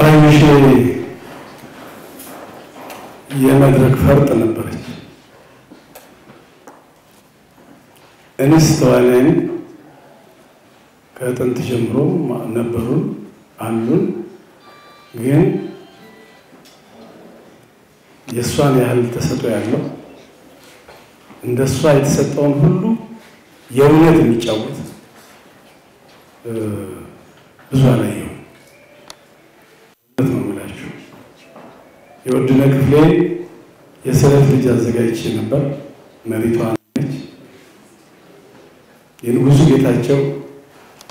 ባዩሽ የመድረክ ፈርጥ ነበረች። እንስት ተዋናይን ከጥንት ጀምሮ ነበሩን አሉን። ግን የእሷን ያህል ተሰጥኦ ያለው እንደ እሷ የተሰጠውን ሁሉ የእውነት የሚጫወት ብዙ አላየሁም። እውነት ነው የምላችሁ። የወድነ ክፍሌ የስዕለት ልጅ አዘጋጅቼ ነበር። መሪቷ ነች። የንጉሱ ጌታቸው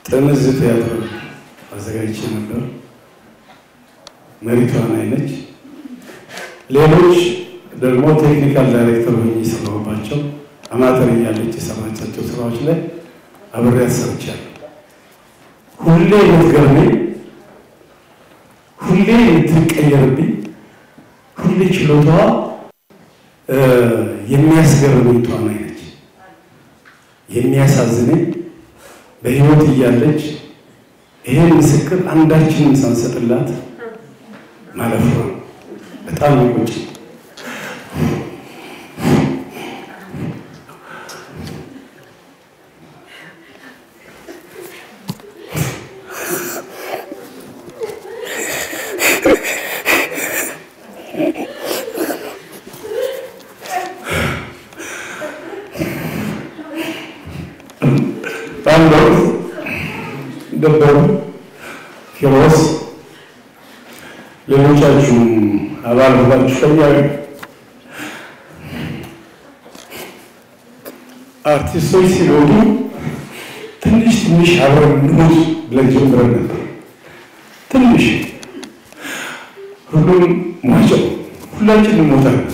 ጥምዝ ቲያትር አዘጋጅቼ ነበር። መሪቷ ነች። ሌሎች ደግሞ technical director ሆኜ የሰራሁባቸው አማተር እያለች የሰራቻቸው ስራዎች ላይ አብሬያት ሰርቻለሁ። ሁሌ የምትገርመኝ፣ ሁሌ የምትቀየርብኝ፣ ሁሌ ችሎታዋ የሚያስገርመኝ ተዋናይ ነች። የሚያሳዝነኝ በህይወት እያለች ይሄን ምስክር አንዳችንን ሳንሰጥላት ማለፍ ነው። በጣም ይቆጭ ከኛ አርቲስቶች ሲኖሩ ትንሽ ትንሽ አብረን እንሙት ብለን ጀምረን ነበር። ትንሽ ሁሉም ሟቸው ሁላችን እንሞታለን።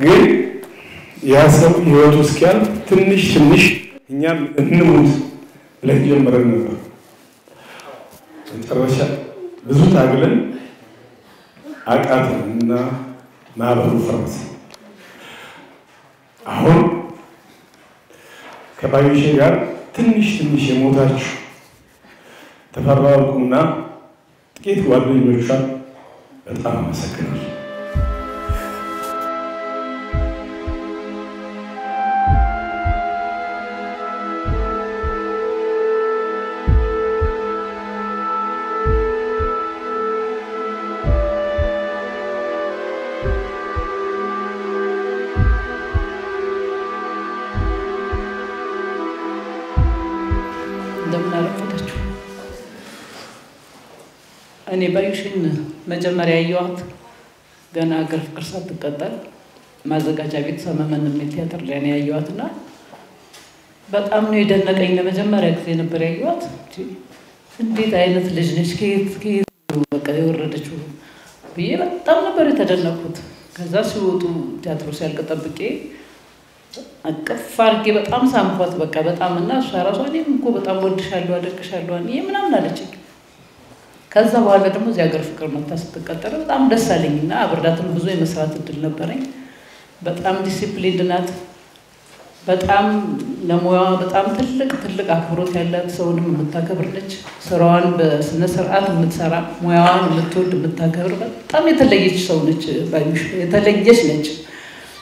ግን ያ ሰው ህይወቱ እስኪያልፍ ትንሽ ትንሽ እኛም እንሙት ብለን ጀምረን ነበር። መጨረሻ ብዙ ታግለን አቃተን እና ማህበሩ ፈረሰ። አሁን ከባዩሼ ጋር ትንሽ ትንሽ የሞታችሁ ተፈራርቁና ጥቂት ጓደኞቿን በጣም አመሰግናለሁ። እኔ ባዩሽን መጀመሪያ ያየኋት ገና ሀገር ፍቅር ሳትቀጠል ማዘጋጃ ቤት ሰመመን የሚል ቲያትር ላይ ነው እና በጣም ነው የደነቀኝ። ለመጀመሪያ ጊዜ ነበር ያየኋት። እንዴት አይነት ልጅ ነች! ከየት ከየት በቃ የወረደችው ብዬ በጣም ነበር የተደነኩት። ከዛ ሲወጡ ቲያትሩ ሲያልቅ ጠብቄ አቅፍ አድርጌ በጣም ሳምኳት። በቃ በጣም እና እሷ ራሷ እኔም እኮ በጣም ወድሻለሁ አደንቅሻለሁ ምናምን አለችኝ። ከዛ በኋላ ደግሞ እዚህ ሀገር ፍቅር መጥታ ስትቀጠር በጣም ደስ አለኝ እና አብሬያትም ብዙ የመስራት እድል ነበረኝ። በጣም disciplined ናት። በጣም ለሙያዋ በጣም ትልቅ ትልቅ አክብሮት ያላት ሰውንም የምታከብር ነች። ስራዋን በስነ ስርዓት የምትሰራ ሙያዋን የምትወድ የምታከብር በጣም የተለየች ሰው ነች። ባዩሽ የተለየች ነች።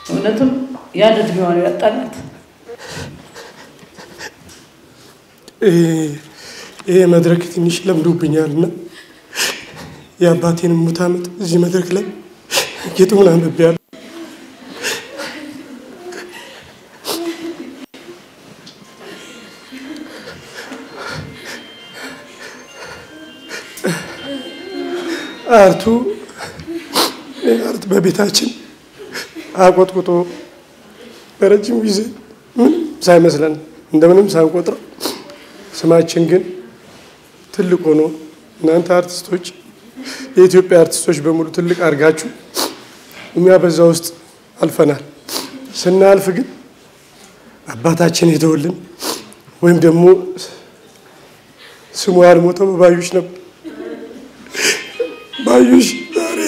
እውነትም ያን እድሜዋን ያጣናት ይሄ መድረክ ትንሽ ለምዶብኛል እና የአባቴን ሙት ዓመት እዚህ መድረክ ላይ ግጥሙን አንብቤያለሁ። art ኡ art በቤታችን አቆጥቁጦ በረጅም ጊዜ ምንም ሳይመስለን እንደምንም ሳንቆጥረው ስማችን ግን ትልቅ ሆኖ እናንተ አርቲስቶች የኢትዮጵያ አርቲስቶች በሙሉ ትልቅ አድርጋችሁ እኛ በዛ ውስጥ አልፈናል። ስናልፍ ግን አባታችን የተወልን ወይም ደግሞ ስሙ ያልሞተው በባዩሽ ነበር። ባዩሽ ዛሬ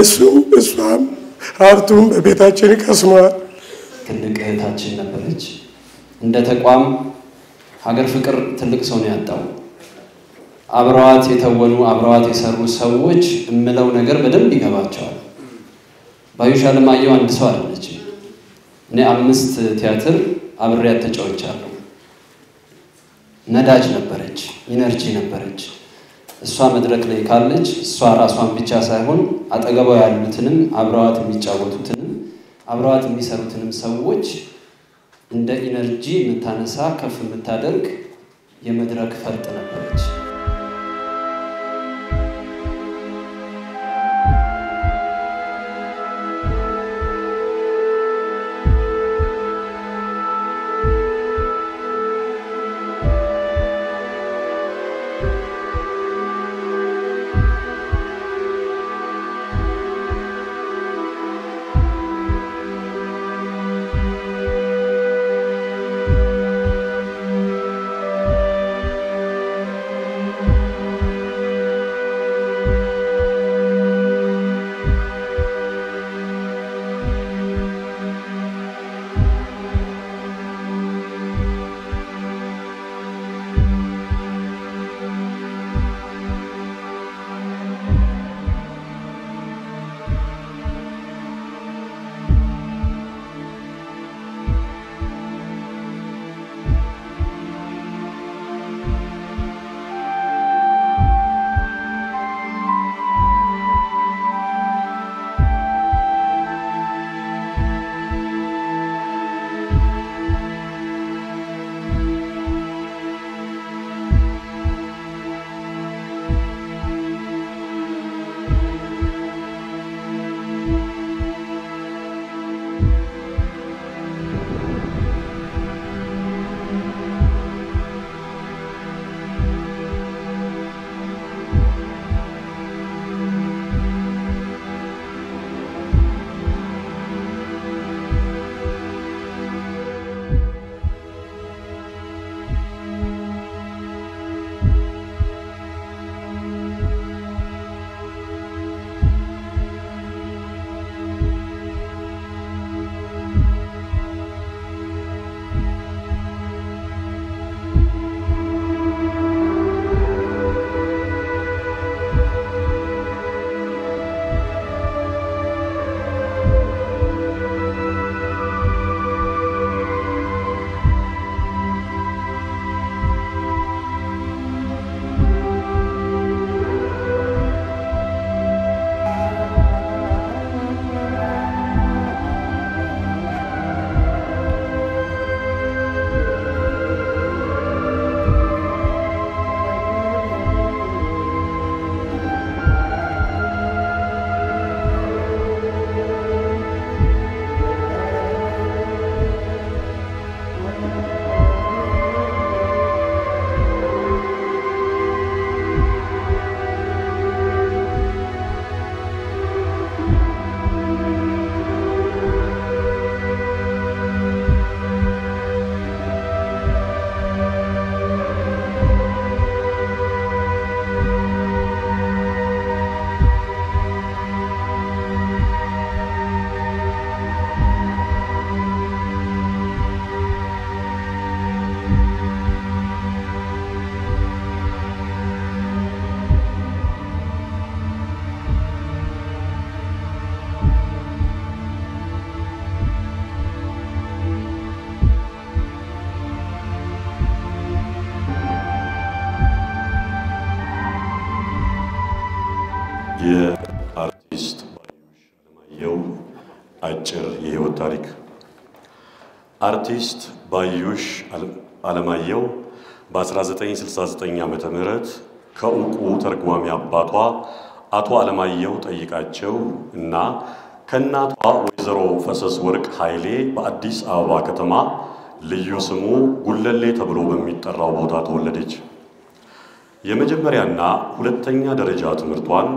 እሱም እሷም art ኡም በቤታችን ከስመዋል። ትልቅ እህታችን ነበረች። እንደ ተቋም ሀገር ፍቅር ትልቅ ሰው ነው ያጣው። አብረዋት የተወኑ አብረዋት የሰሩ ሰዎች እምለው ነገር በደንብ ይገባቸዋል። ባዩሽ አለማየሁ አንድ ሰው አይደለችም። እኔ አምስት ቲያትር አብሬያት ተጫውቻለሁ። ነዳጅ ነበረች፣ energy ነበረች። እሷ መድረክ ላይ ካለች እሷ ራሷን ብቻ ሳይሆን አጠገቧ ያሉትንም አብረዋት የሚጫወቱትንም አብረዋት የሚሰሩትንም ሰዎች እንደ ኢነርጂ የምታነሳ ከፍ የምታደርግ የመድረክ ፈርጥ ነበረች። አርቲስት ባዩሽ አለማየሁ በ1969 ዓ ም ከእውቁ ተርጓሚ አባቷ አቶ አለማየሁ ጠይቃቸው እና ከእናቷ ወይዘሮ ፈሰስ ወርቅ ኃይሌ በአዲስ አበባ ከተማ ልዩ ስሙ ጉለሌ ተብሎ በሚጠራው ቦታ ተወለደች። የመጀመሪያና ሁለተኛ ደረጃ ትምህርቷን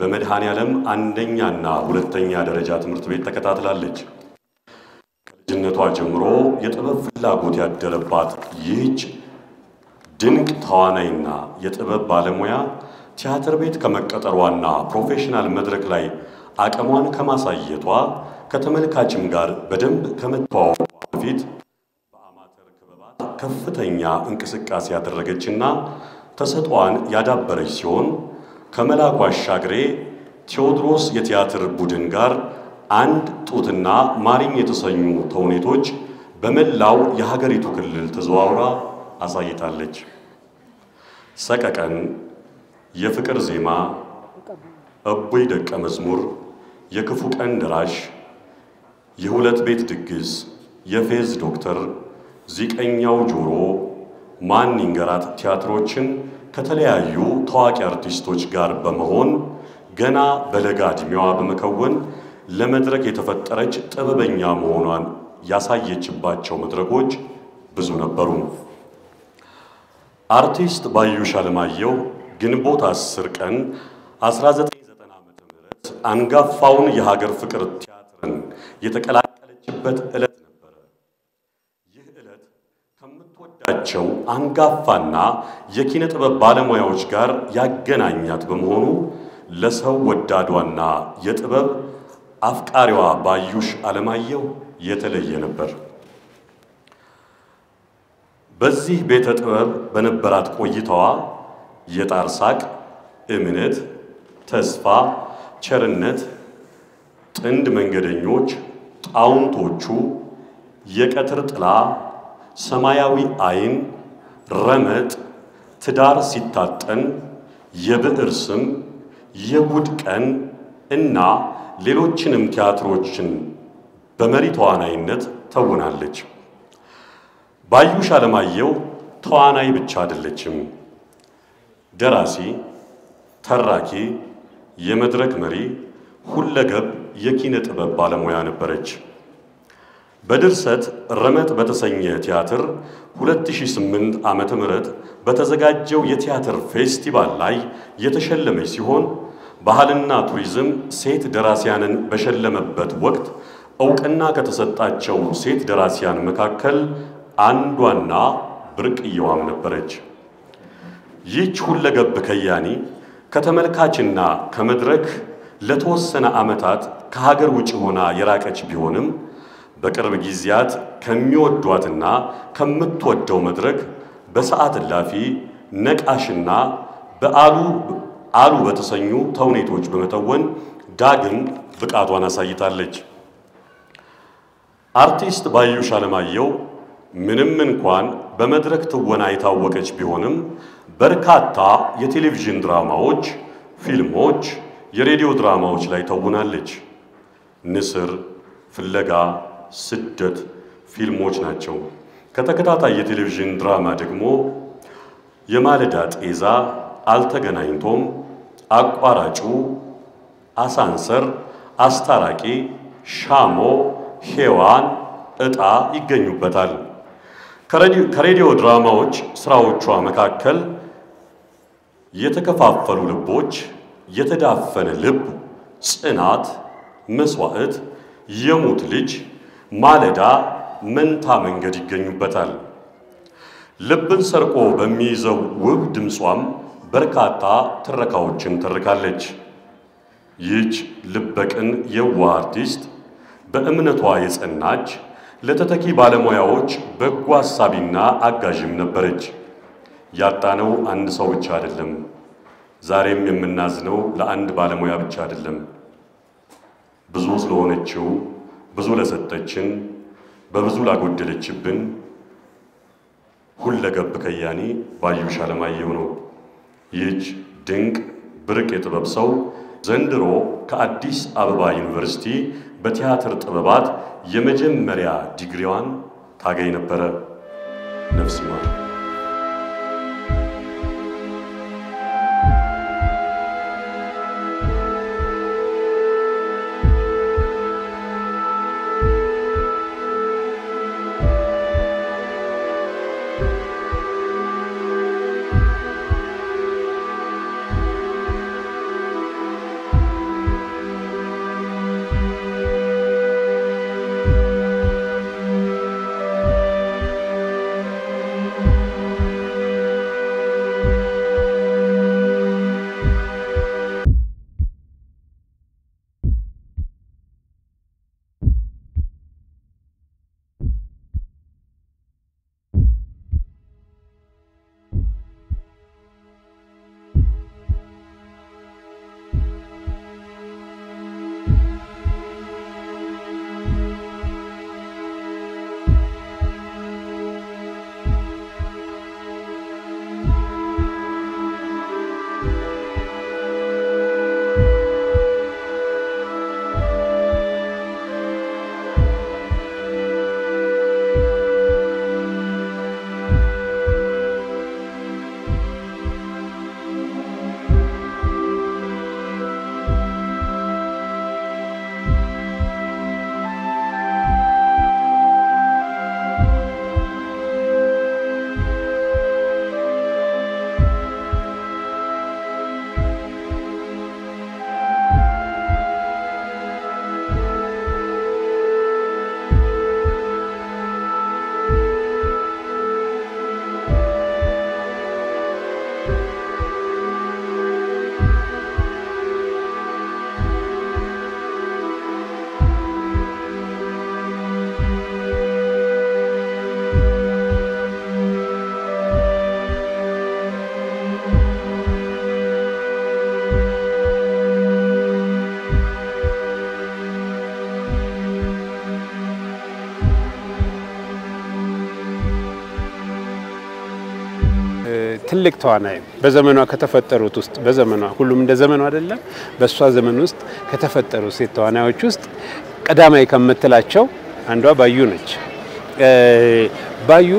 በመድኃኔ ዓለም አንደኛና ሁለተኛ ደረጃ ትምህርት ቤት ተከታትላለች። ከልጅነቷ ጀምሮ የጥበብ ፍላጎት ያደረባት ይህች ድንቅ ተዋናይና የጥበብ ባለሙያ ቲያትር ቤት ከመቀጠሯና professional መድረክ ላይ አቅሟን ከማሳየቷ ከተመልካችም ጋር በደንብ ከመተዋወቋ በፊት በአማተር ክበባት ከፍተኛ እንቅስቃሴ ያደረገችና ተሰጥኦዋን ያዳበረች ሲሆን ከመላኩ አሻግሬ ቴዎድሮስ የቲያትር ቡድን ጋር አንድ ጡትና ማሪኝ የተሰኙ ተውኔቶች በመላው የሀገሪቱ ክልል ተዘዋውራ አሳይታለች። ሰቀቀን፣ የፍቅር ዜማ፣ እቡይ ደቀ መዝሙር፣ የክፉ ቀን ደራሽ፣ የሁለት ቤት ድግስ፣ የፌዝ ዶክተር፣ ዚቀኛው ጆሮ፣ ማን ይንገራት ቲያትሮችን ከተለያዩ ታዋቂ አርቲስቶች ጋር በመሆን ገና በለጋ ዕድሜዋ በመከወን ለመድረክ የተፈጠረች ጥበበኛ መሆኗን ያሳየችባቸው መድረኮች ብዙ ነበሩ። አርቲስት ባዩሽ አለማየሁ ግንቦት 10 ቀን 1990 ዓ.ም አንጋፋውን የሀገር ፍቅር ቲያትርን የተቀላቀለችበት ዕለት ነበረ። ይህ ዕለት ከምትወዳቸው አንጋፋና የኪነ ጥበብ ባለሙያዎች ጋር ያገናኛት በመሆኑ ለሰው ወዳዷና የጥበብ አፍቃሪዋ ባዩሽ አለማየሁ የተለየ ነበር። በዚህ ቤተ ጥበብ በነበራት ቆይታዋ የጣር ሳቅ፣ እምነት፣ ተስፋ፣ ቸርነት፣ ጥንድ መንገደኞች፣ ጣውንቶቹ፣ የቀትር ጥላ፣ ሰማያዊ አይን፣ ረመጥ፣ ትዳር ሲታጠን፣ የብዕር ስም፣ የጉድ ቀን እና ሌሎችንም ቲያትሮችን በመሪ ተዋናይነት ተውናለች። ባዩሽ አለማየሁ ተዋናይ ብቻ አይደለችም። ደራሲ፣ ተራኪ፣ የመድረክ መሪ፣ ሁለገብ የኪነ ጥበብ ባለሙያ ነበረች። በድርሰት ረመጥ በተሰኘ ቲያትር 2008 ዓመተ ምህረት በተዘጋጀው የቲያትር ፌስቲቫል ላይ የተሸለመች ሲሆን ባህልና ቱሪዝም ሴት ደራሲያንን በሸለመበት ወቅት እውቅና ከተሰጣቸው ሴት ደራሲያን መካከል አንዷና ብርቅየዋም ነበረች። ይህች ሁለገብ ከያኒ ከተመልካችና ከመድረክ ለተወሰነ ዓመታት ከሀገር ውጭ ሆና የራቀች ቢሆንም በቅርብ ጊዜያት ከሚወዷትና ከምትወደው መድረክ በሰዓት እላፊ፣ ነቃሽና በአሉ አሉ በተሰኙ ተውኔቶች በመተወን ዳግም ብቃቷን አሳይታለች። አርቲስት ባዩሽ አለማየሁ ምንም እንኳን በመድረክ ትወና የታወቀች ቢሆንም በርካታ የቴሌቪዥን ድራማዎች፣ ፊልሞች፣ የሬዲዮ ድራማዎች ላይ ተውናለች። ንስር፣ ፍለጋ፣ ስደት ፊልሞች ናቸው። ከተከታታይ የቴሌቪዥን ድራማ ደግሞ የማለዳ ጤዛ፣ አልተገናኝቶም፣ አቋራጩ፣ አሳንሰር፣ አስታራቂ፣ ሻሞ፣ ሔዋን፣ ዕጣ ይገኙበታል። ከሬዲዮ ድራማዎች ስራዎቿ መካከል የተከፋፈሉ ልቦች፣ የተዳፈነ ልብ፣ ጽናት፣ መስዋዕት፣ የሙት ልጅ፣ ማለዳ፣ መንታ መንገድ ይገኙበታል። ልብን ሰርቆ በሚይዘው ውብ ድምጿም በርካታ ትረካዎችን ተርካለች። ይህች ልበቅን የዋህ አርቲስት በእምነቷ የጸናች ለተተኪ ባለሙያዎች በጎ አሳቢና አጋዥም ነበረች። ያጣነው አንድ ሰው ብቻ አይደለም። ዛሬም የምናዝነው ለአንድ ባለሙያ ብቻ አይደለም። ብዙ ስለሆነችው፣ ብዙ ለሰጠችን፣ በብዙ ላጎደለችብን ሁለገብ ከያኒ ባዩሽ አለማየሁ ነው። ይህች ድንቅ ብርቅ የጥበብ ሰው ዘንድሮ ከአዲስ አበባ ዩኒቨርሲቲ በቲያትር ጥበባት የመጀመሪያ ዲግሪዋን ታገኝ ነበረ። ነፍስ ይማር። ትልቅ ተዋናይ በዘመኗ ከተፈጠሩት ውስጥ በዘመኗ ሁሉም እንደ ዘመኗ አይደለም። በእሷ ዘመን ውስጥ ከተፈጠሩ ሴት ተዋናዮች ውስጥ ቀዳማይ ከምትላቸው አንዷ ባዩ ነች። ባዩ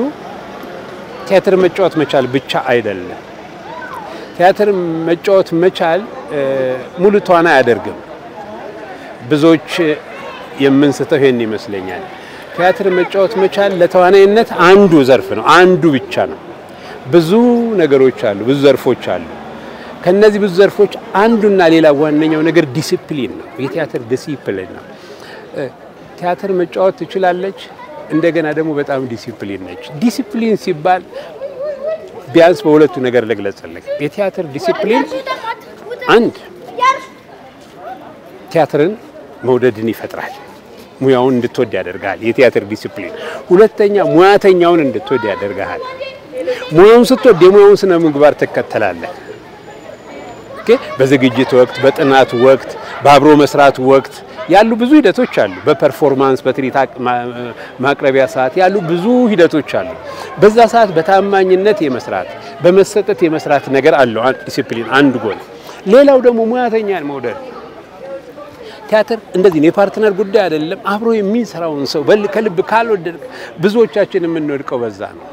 ቲያትር መጫወት መቻል ብቻ አይደለም። ቲያትር መጫወት መቻል ሙሉ ተዋናይ አያደርግም። ብዙዎች የምንስተው ይሄን ይመስለኛል። ቲያትር መጫወት መቻል ለተዋናይነት አንዱ ዘርፍ ነው፣ አንዱ ብቻ ነው። ብዙ ነገሮች አሉ፣ ብዙ ዘርፎች አሉ። ከነዚህ ብዙ ዘርፎች አንዱና ሌላ ዋነኛው ነገር ዲሲፕሊን ነው። የቲያትር ዲሲፕሊን ነው። ቲያትር መጫወት ትችላለች፣ እንደገና ደግሞ በጣም disciplined ነች። ዲሲፕሊን ሲባል ቢያንስ በሁለቱ ነገር ልግለጽልህ። የቲያትር ዲሲፕሊን አንድ ቲያትርን መውደድን ይፈጥራል፣ ሙያውን እንድትወድ ያደርግሃል። የቲያትር ዲሲፕሊን ሁለተኛ ሙያተኛውን እንድትወድ ያደርግሃል። ሙያውን ስትወድ የሙያውን ስነ ምግባር ትከተላለህ። በዝግጅት ወቅት፣ በጥናት ወቅት፣ በአብሮ መስራት ወቅት ያሉ ብዙ ሂደቶች አሉ። በ performance በትርኢት ማቅረቢያ ሰዓት ያሉ ብዙ ሂደቶች አሉ። በዛ ሰዓት በታማኝነት የመስራት በመሰጠት የመስራት ነገር አለው ዲሲፕሊን አንድ ጎን። ሌላው ደግሞ ሙያተኛን መውደድ። ቲያትር እንደዚህ የ partner ጉዳይ አይደለም። አብሮ የሚሰራውን ሰው ከልብ ካልወደድ ብዙዎቻችን የምንወድቀው በዛ ነው።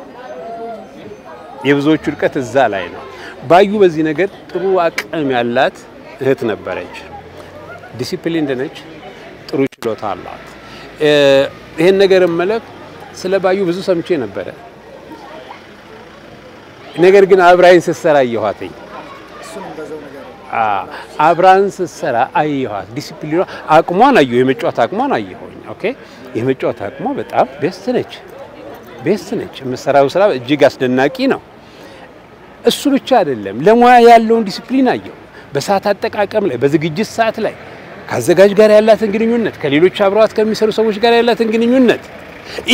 የብዙዎቹ ውድቀት እዛ ላይ ነው። ባዩ በዚህ ነገር ጥሩ አቅም ያላት እህት ነበረች። disciplined ነች። ጥሩ ችሎታ አላት። ይሄን ነገር መለክ ስለ ባዩ ብዙ ሰምቼ ነበረ። ነገር ግን አብራን ስትሰራ አየኋትኝ። አብራን ስትሰራ አየኋት። ዲሲፕሊኗ አቅሟን አየሁ። የመጫወት አቅሟን አየሁኝ። okay የመጫወት አቅሟ በጣም best ነች፣ best ነች። የምትሰራው ስራ እጅግ አስደናቂ ነው። እሱ ብቻ አይደለም፣ ለሙያ ያለውን ዲሲፕሊን አየሁ። በሰዓት አጠቃቀም ላይ፣ በዝግጅት ሰዓት ላይ ከአዘጋጅ ጋር ያላትን ግንኙነት ከሌሎች አብረዋት ከሚሰሩ ሰዎች ጋር ያላትን ግንኙነት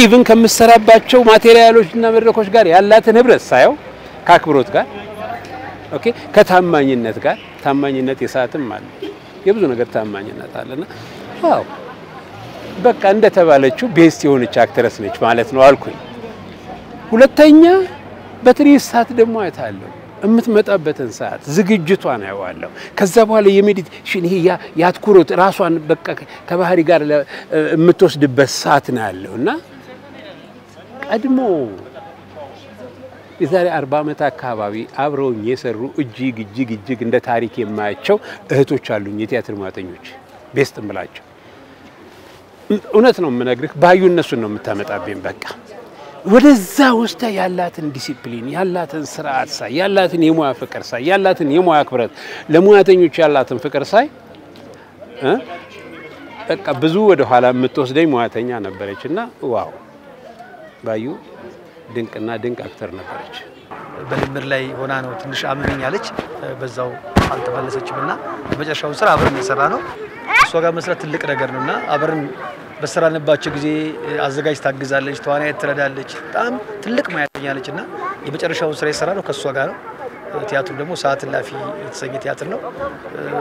even ከምሰራባቸው material ኦች እና መድረኮች ጋር ያላትን ህብረት ሳየው ከአክብሮት ጋር okay ከታማኝነት ጋር ታማኝነት የሰዓትም አለ የብዙ ነገር ታማኝነት አለና wow በቃ እንደተባለችው best የሆነች actress ነች ማለት ነው አልኩኝ። ሁለተኛ በትርኢት ሰዓት ደግሞ አይታለሁ የምትመጣበትን ሰዓት ዝግጅቷን አየዋለሁ። ከዛ በኋላ የ meditation ይሄ የአትኩሮት ራሷን በቃ ከባህሪ ጋር የምትወስድበት ሰዓት ነው ያለው እና ቀድሞ የዛሬ አርባ ዓመት አካባቢ አብረውኝ የሰሩ እጅግ እጅግ እጅግ እንደ ታሪክ የማያቸው እህቶች አሉኝ፣ የቲያትር ሙያተኞች ቤስት እምላቸው። እውነት ነው የምነግርህ፣ ባዩ እነሱን ነው የምታመጣብኝ በቃ ወደዛ ውስጥ ያላትን ዲሲፕሊን ያላትን ስርዓት ሳይ ያላትን የሙያ ፍቅር ሳይ ያላትን የሙያ ክብረት ለሙያተኞች ያላትን ፍቅር ሳይ በቃ ብዙ ወደ ኋላ የምትወስደኝ ሙያተኛ ነበረች እና wow ባዩ ድንቅና ድንቅ actor ነበረች። በልምድ ላይ ሆና ነው ትንሽ አመመኛለች። በዛው አልተመለሰችም እና የመጨረሻውን ስራ አብረን የሰራ ነው። እሷ ጋር መስራት ትልቅ ነገር ነው እና አብረን በሰራንባቸው ጊዜ አዘጋጅ ታግዛለች፣ ተዋናይት ትረዳለች። በጣም ትልቅ ሙያተኛ ነች እና የመጨረሻውን ስራ የሰራ ነው ከእሷ ጋር ነው። ቲያትሩ ደግሞ ሰዓት እላፊ የተሰኘ ቲያትር ነው።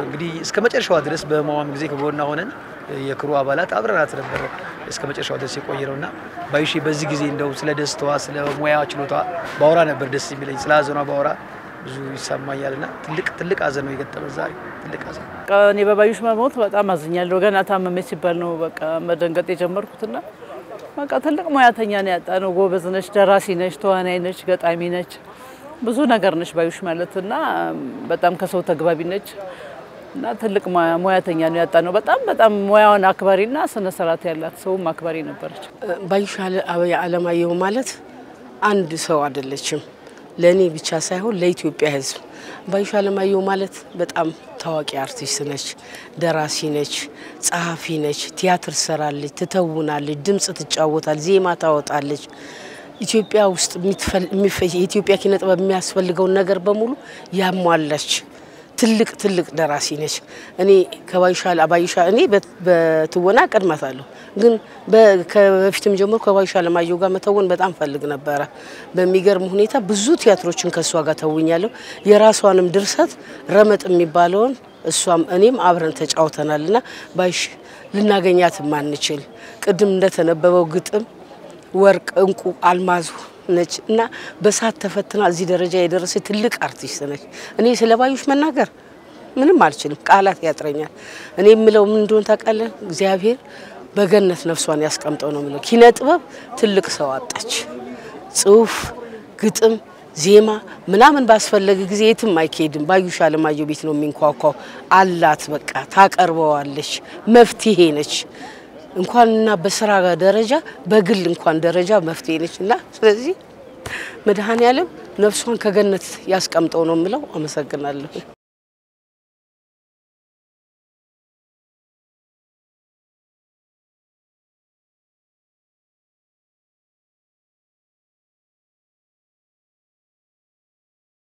እንግዲህ እስከ መጨረሻዋ ድረስ በህመሟም ጊዜ ከጎና ሆነን የክሩ አባላት አብረናት ነበረ እስከ መጨረሻው ድረስ የቆየ ነው እና ባዩሼ በዚህ ጊዜ እንደው ስለ ደስታዋ ስለ ሙያ ችሎታ ባወራ ነበር ደስ የሚለኝ። ስለ ሀዘኗ ባወራ ብዙ ይሰማኛል እና ትልቅ ትልቅ ሀዘን ነው የገጠመን ዛሬ ትልቅ ሀዘን። እኔ በባዩሽ መሞት በጣም አዝኛለሁ። ገና ታመመች ሲባል ነው በቃ መደንገጥ የጀመርኩትና በቃ ትልቅ ሙያተኛ ነው ያጣ ነው። ጎበዝ ነች፣ ደራሲ ነች፣ ተዋናይ ነች፣ ገጣሚ ነች፣ ብዙ ነገር ነች ባዩሽ ማለት እና በጣም ከሰው ተግባቢ ነች እና ትልቅ ሙያተኛ ነው ያጣ ነው። በጣም በጣም ሙያውን አክባሪና ስነ ስርዓት ያላት ሰውም አክባሪ ነበረች። ባዩሽ አለማየሁ ማለት አንድ ሰው አይደለችም። ለእኔ ብቻ ሳይሆን ለኢትዮጵያ ሕዝብ ባዩሽ አለማየሁ ማለት በጣም ታዋቂ አርቲስት ነች፣ ደራሲ ነች፣ ጸሐፊ ነች፣ ቲያትር ትሰራለች፣ ትተውናለች፣ ድምጽ ትጫወታል፣ ዜማ ታወጣለች። ኢትዮጵያ ውስጥ የኢትዮጵያ ኪነ ጥበብ የሚያስፈልገውን ነገር በሙሉ ያሟላች ትልቅ ትልቅ ደራሲ ነች። እኔ ከባዩሻ ባዩሻ እኔ በትወና ቀድማታለሁ፣ ግን በፊትም ጀምሮ ከባዩሻ አለማየሁ ጋር መተወን በጣም ፈልግ ነበረ። በሚገርም ሁኔታ ብዙ ቲያትሮችን ከእሷ ጋር ተውኛለሁ። የራሷንም ድርሰት ረመጥ የሚባለውን እሷም እኔም አብረን ተጫውተናል እና ባዩሽ ልናገኛት ማንችል ቅድም እንደተነበበው ግጥም ወርቅ፣ እንቁ፣ አልማዙ ነች እና በሳት ተፈትና እዚህ ደረጃ የደረሰ ትልቅ አርቲስት ነች። እኔ ስለ ባዩሽ መናገር ምንም አልችልም፣ ቃላት ያጥረኛል። እኔ የምለው ምን እንደሆነ ታውቃለህ? እግዚአብሔር በገነት ነፍሷን ያስቀምጠው ነው የምለው። ኪነ ጥበብ ትልቅ ሰው አጣች። ጽሁፍ፣ ግጥም፣ ዜማ ምናምን ባስፈለገ ጊዜ የትም አይካሄድም። ባዩሽ አለማየሁ ቤት ነው የሚንኳኳው። አላት በቃ ታቀርበዋለች። መፍትሄ ነች። እንኳንና በስራ ደረጃ በግል እንኳን ደረጃ መፍትሄ ነች እና ስለዚህ መድኃኔዓለም ነፍሷን ከገነት ያስቀምጠው ነው የምለው። አመሰግናለሁ።